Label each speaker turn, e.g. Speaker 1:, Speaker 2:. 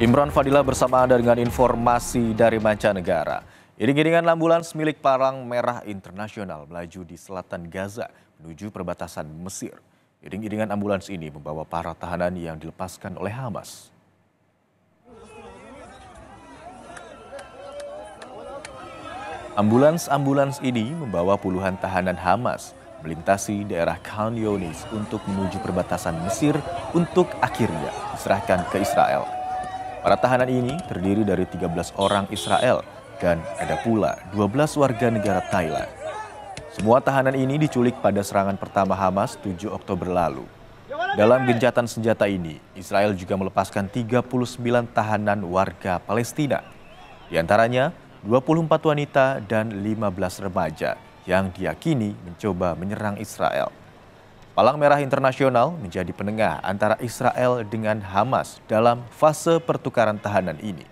Speaker 1: Imron Fadila bersama Anda dengan informasi dari mancanegara. Iring-iringan ambulans milik Parang Merah Internasional melaju di selatan Gaza menuju perbatasan Mesir. Iring-iringan ambulans ini membawa para tahanan yang dilepaskan oleh Hamas. Ambulans-ambulans ini membawa puluhan tahanan Hamas melintasi daerah Khan Yunis untuk menuju perbatasan Mesir untuk akhirnya diserahkan ke Israel. Para tahanan ini terdiri dari 13 orang Israel dan ada pula 12 warga negara Thailand. Semua tahanan ini diculik pada serangan pertama Hamas 7 Oktober lalu. Dalam gencatan senjata ini, Israel juga melepaskan 39 tahanan warga Palestina. Di antaranya 24 wanita dan 15 remaja yang diyakini mencoba menyerang Israel. Palang Merah Internasional menjadi penengah antara Israel dengan Hamas dalam fase pertukaran tahanan ini.